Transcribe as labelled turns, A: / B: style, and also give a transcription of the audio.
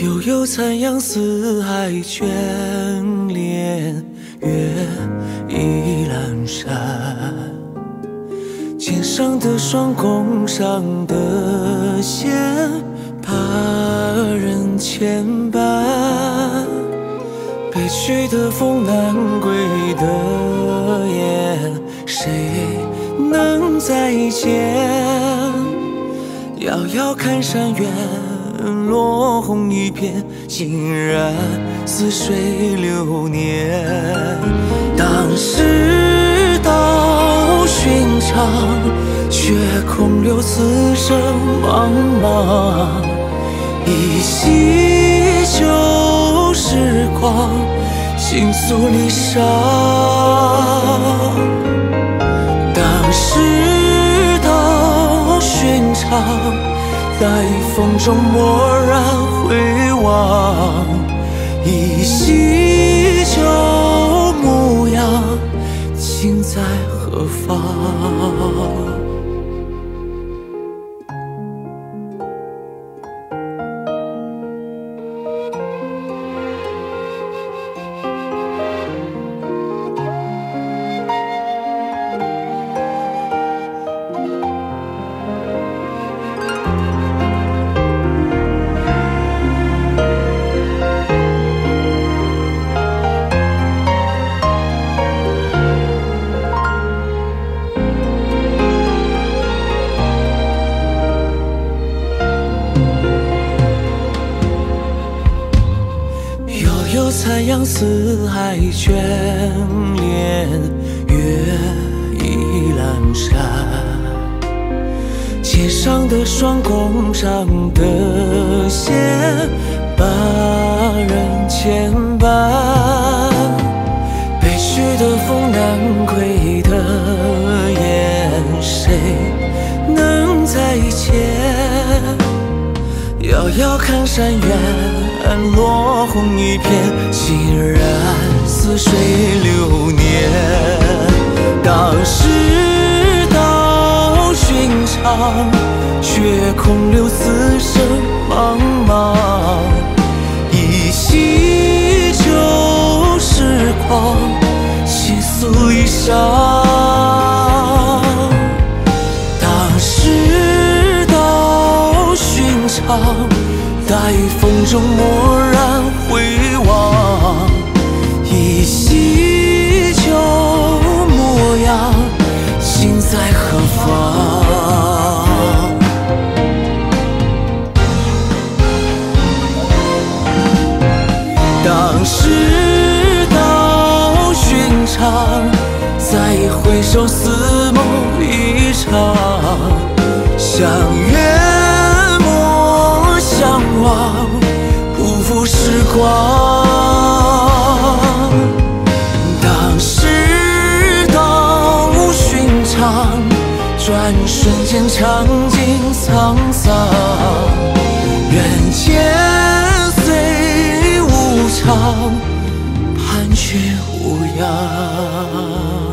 A: 悠悠残阳，四海眷恋，月已阑珊。肩上的霜，弓上的弦，把人牵绊。北去的风，南归的雁，谁能再见？遥遥看山远。落红一片，竟然似水流年。当世道寻常，却空留此生茫茫。依稀旧时光，倾诉离殇。当世道寻常。在风中蓦然回望，依稀旧模样，情在何方？残阳四海眷恋，月已阑珊。街上的霜，弓上的弦，把人牵看山远，落红一片，竟然似水流年。当世道寻常，却空留此生茫茫。依稀旧时光，倾诉离殇。中蓦然回望，依稀旧模样，心在何方？当世道寻常，再回首，似梦一场，相遇。光，当世道无寻常，转瞬间尝尽沧桑。愿千岁无常，盼却无恙。